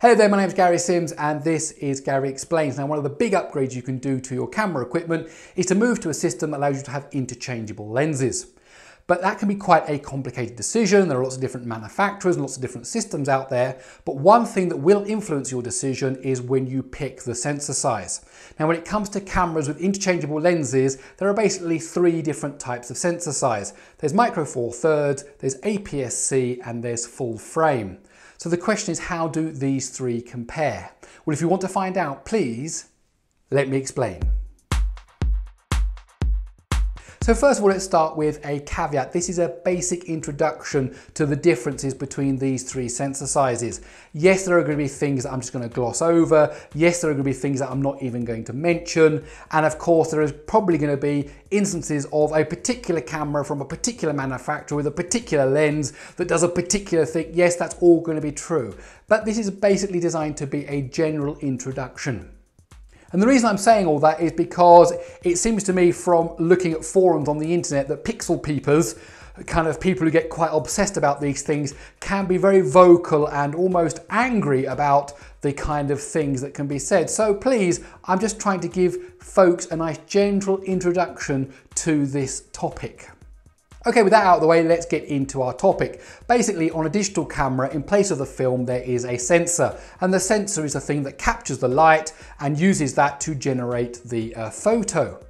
Hello there, my name is Gary Sims and this is Gary Explains. Now one of the big upgrades you can do to your camera equipment is to move to a system that allows you to have interchangeable lenses. But that can be quite a complicated decision. There are lots of different manufacturers and lots of different systems out there. But one thing that will influence your decision is when you pick the sensor size. Now, when it comes to cameras with interchangeable lenses, there are basically three different types of sensor size. There's micro four thirds, there's APS-C, and there's full frame. So the question is how do these three compare? Well, if you want to find out, please let me explain. So first of all, let's start with a caveat. This is a basic introduction to the differences between these three sensor sizes. Yes, there are going to be things that I'm just going to gloss over. Yes, there are going to be things that I'm not even going to mention. And of course, there is probably going to be instances of a particular camera from a particular manufacturer with a particular lens that does a particular thing. Yes, that's all going to be true. But this is basically designed to be a general introduction. And the reason I'm saying all that is because it seems to me from looking at forums on the internet that pixel peepers, kind of people who get quite obsessed about these things, can be very vocal and almost angry about the kind of things that can be said. So please, I'm just trying to give folks a nice gentle introduction to this topic. Okay, with that out of the way, let's get into our topic. Basically, on a digital camera, in place of the film, there is a sensor. And the sensor is a thing that captures the light and uses that to generate the uh, photo.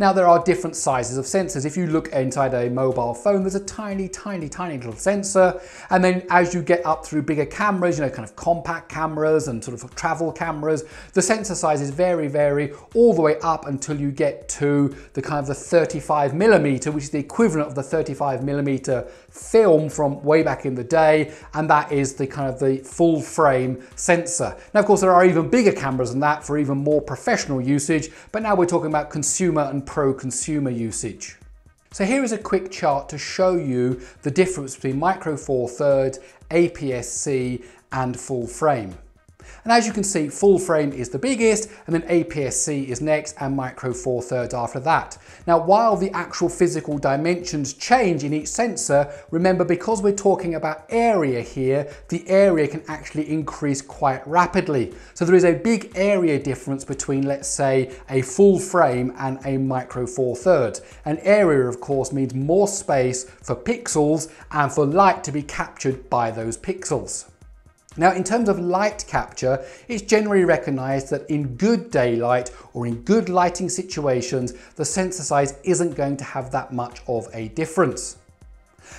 Now there are different sizes of sensors. If you look inside a mobile phone, there's a tiny, tiny, tiny little sensor. And then as you get up through bigger cameras, you know, kind of compact cameras and sort of travel cameras, the sensor sizes vary, vary all the way up until you get to the kind of the 35 millimeter, which is the equivalent of the 35 millimeter film from way back in the day. And that is the kind of the full frame sensor. Now, of course, there are even bigger cameras than that for even more professional usage, but now we're talking about consumer and pro-consumer usage. So here is a quick chart to show you the difference between Micro Four Thirds, APS-C and full frame. And as you can see, full frame is the biggest, and then APS-C is next, and Micro Four Thirds after that. Now, while the actual physical dimensions change in each sensor, remember because we're talking about area here, the area can actually increase quite rapidly. So there is a big area difference between, let's say, a full frame and a Micro Four Thirds. An area, of course, means more space for pixels and for light to be captured by those pixels. Now, in terms of light capture, it's generally recognized that in good daylight or in good lighting situations, the sensor size isn't going to have that much of a difference.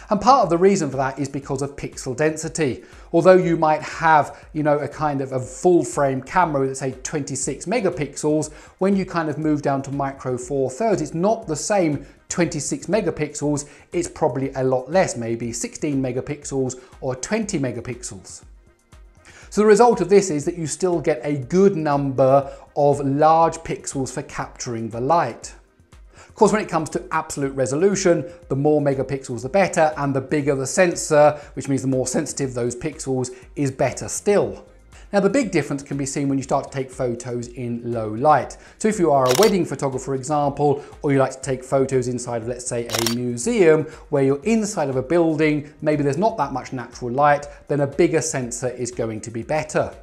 And part of the reason for that is because of pixel density. Although you might have, you know, a kind of a full frame camera with say 26 megapixels, when you kind of move down to micro four thirds, it's not the same 26 megapixels, it's probably a lot less, maybe 16 megapixels or 20 megapixels. So the result of this is that you still get a good number of large pixels for capturing the light. Of course, when it comes to absolute resolution, the more megapixels the better, and the bigger the sensor, which means the more sensitive those pixels, is better still. Now the big difference can be seen when you start to take photos in low light. So if you are a wedding photographer, for example, or you like to take photos inside of, let's say, a museum where you're inside of a building, maybe there's not that much natural light, then a bigger sensor is going to be better.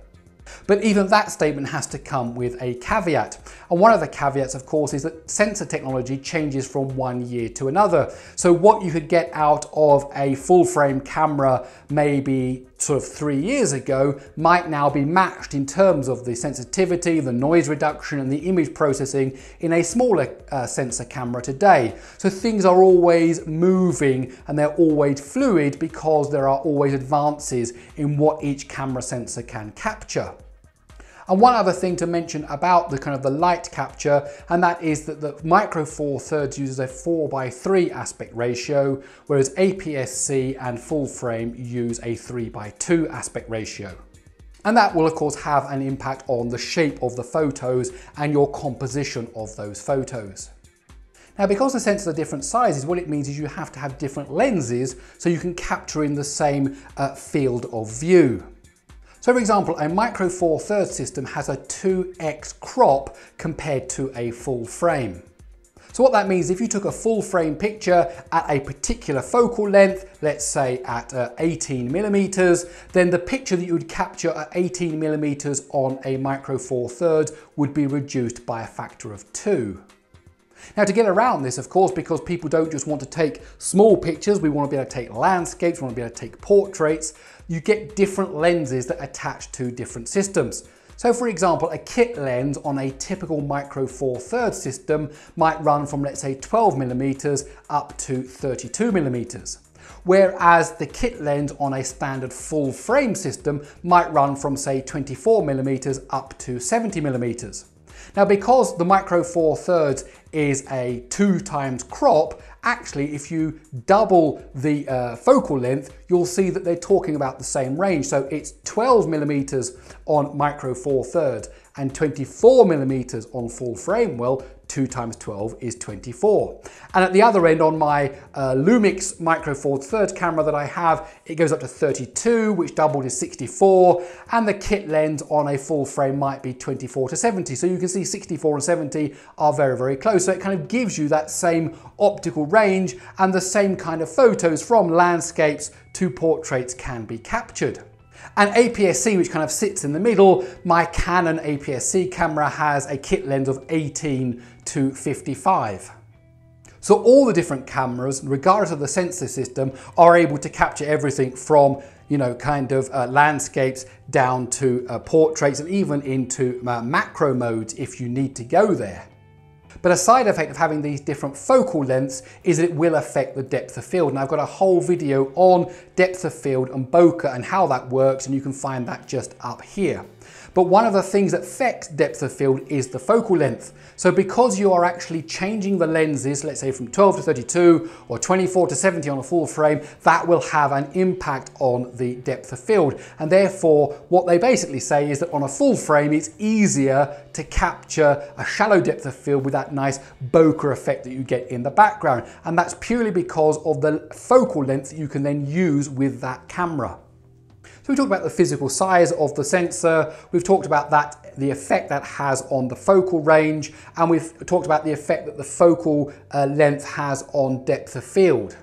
But even that statement has to come with a caveat. And one of the caveats, of course, is that sensor technology changes from one year to another. So what you could get out of a full frame camera maybe sort of three years ago might now be matched in terms of the sensitivity, the noise reduction and the image processing in a smaller uh, sensor camera today. So things are always moving and they're always fluid because there are always advances in what each camera sensor can capture. And one other thing to mention about the kind of the light capture, and that is that the Micro Four Thirds uses a 4 by 3 aspect ratio, whereas APS-C and full frame use a 3 by 2 aspect ratio. And that will of course have an impact on the shape of the photos and your composition of those photos. Now because the sensors are different sizes, what it means is you have to have different lenses so you can capture in the same uh, field of view. So for example, a Micro Four Thirds system has a 2x crop compared to a full frame. So what that means, if you took a full frame picture at a particular focal length, let's say at uh, 18 millimeters, then the picture that you would capture at 18 millimeters on a micro four thirds would be reduced by a factor of two. Now to get around this, of course, because people don't just want to take small pictures, we want to be able to take landscapes, we want to be able to take portraits, you get different lenses that attach to different systems. So for example, a kit lens on a typical micro four thirds system might run from let's say 12 millimeters up to 32 millimeters. Whereas the kit lens on a standard full frame system might run from say 24 millimeters up to 70 millimeters. Now because the micro four thirds is a two times crop, actually if you double the uh, focal length, you'll see that they're talking about the same range. So it's 12 millimeters on micro four thirds and 24 millimeters on full frame. Well, 2 times 12 is 24. And at the other end on my uh, Lumix Micro Four Thirds camera that I have, it goes up to 32, which doubled is 64, and the kit lens on a full frame might be 24 to 70. So you can see 64 and 70 are very, very close. So it kind of gives you that same optical range and the same kind of photos from landscapes to portraits can be captured. And APS-C, which kind of sits in the middle, my Canon APS-C camera has a kit lens of 18 to 55. So all the different cameras, regardless of the sensor system, are able to capture everything from you know, kind of uh, landscapes down to uh, portraits and even into uh, macro modes if you need to go there. But a side effect of having these different focal lengths is that it will affect the depth of field. And I've got a whole video on depth of field and bokeh and how that works, and you can find that just up here. But one of the things that affects depth of field is the focal length. So because you are actually changing the lenses, let's say from 12 to 32 or 24 to 70 on a full frame, that will have an impact on the depth of field. And therefore, what they basically say is that on a full frame, it's easier to capture a shallow depth of field with that nice bokeh effect that you get in the background. And that's purely because of the focal length that you can then use with that camera. So we talked about the physical size of the sensor, we've talked about that, the effect that has on the focal range, and we've talked about the effect that the focal uh, length has on depth of field.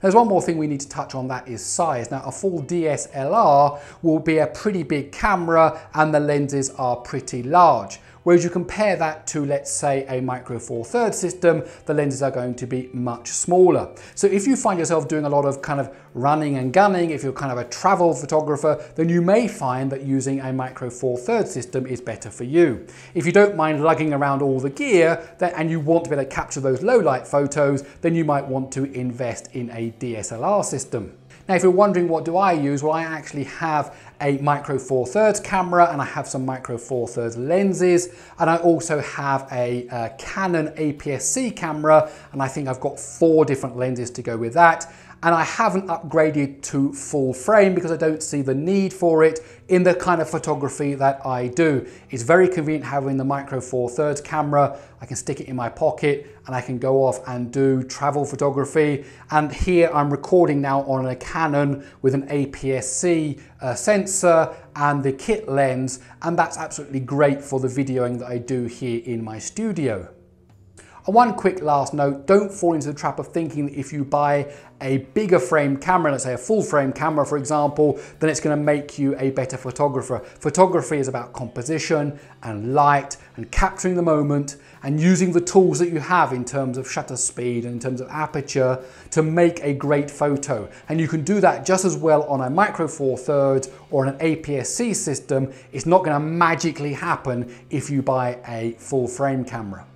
There's one more thing we need to touch on that is size. Now a full DSLR will be a pretty big camera and the lenses are pretty large. Whereas you compare that to, let's say, a Micro Four Thirds system, the lenses are going to be much smaller. So if you find yourself doing a lot of kind of running and gunning, if you're kind of a travel photographer, then you may find that using a Micro Four Thirds system is better for you. If you don't mind lugging around all the gear then, and you want to be able to capture those low light photos, then you might want to invest in a DSLR system. Now, if you're wondering what do I use, well, I actually have a micro four thirds camera and I have some micro four thirds lenses and I also have a, uh, a Canon APS-C camera and I think I've got four different lenses to go with that and I haven't upgraded to full frame because I don't see the need for it in the kind of photography that I do. It's very convenient having the micro four thirds camera. I can stick it in my pocket and I can go off and do travel photography. And here I'm recording now on a Canon with an APS-C uh, sensor and the kit lens. And that's absolutely great for the videoing that I do here in my studio. And one quick last note, don't fall into the trap of thinking that if you buy a bigger frame camera, let's say a full frame camera for example, then it's going to make you a better photographer. Photography is about composition and light and capturing the moment and using the tools that you have in terms of shutter speed and in terms of aperture to make a great photo. And you can do that just as well on a Micro Four Thirds or an APS-C system. It's not going to magically happen if you buy a full frame camera.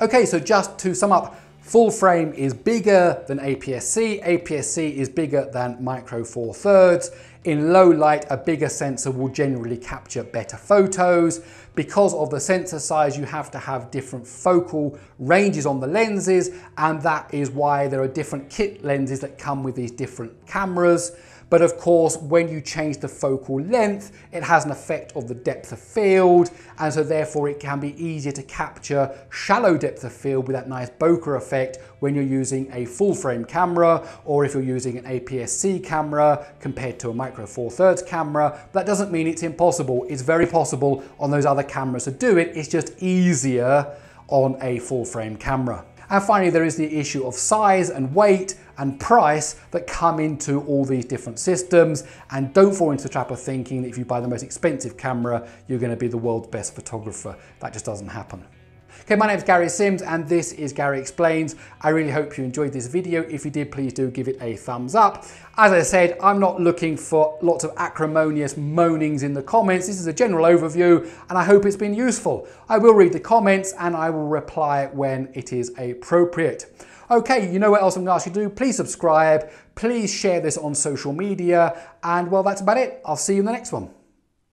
Okay, so just to sum up, full frame is bigger than APS-C, APS-C is bigger than Micro Four Thirds. In low light, a bigger sensor will generally capture better photos. Because of the sensor size, you have to have different focal ranges on the lenses, and that is why there are different kit lenses that come with these different cameras. But of course, when you change the focal length, it has an effect of the depth of field. And so therefore it can be easier to capture shallow depth of field with that nice bokeh effect when you're using a full frame camera, or if you're using an APS-C camera compared to a micro four thirds camera. That doesn't mean it's impossible. It's very possible on those other cameras to do it. It's just easier on a full frame camera. And finally, there is the issue of size and weight and price that come into all these different systems. And don't fall into the trap of thinking that if you buy the most expensive camera, you're gonna be the world's best photographer. That just doesn't happen. Okay, my name is Gary Sims and this is Gary Explains. I really hope you enjoyed this video. If you did, please do give it a thumbs up. As I said, I'm not looking for lots of acrimonious moanings in the comments. This is a general overview and I hope it's been useful. I will read the comments and I will reply when it is appropriate. Okay, you know what else I'm to ask you to do? Please subscribe, please share this on social media, and well, that's about it. I'll see you in the next one.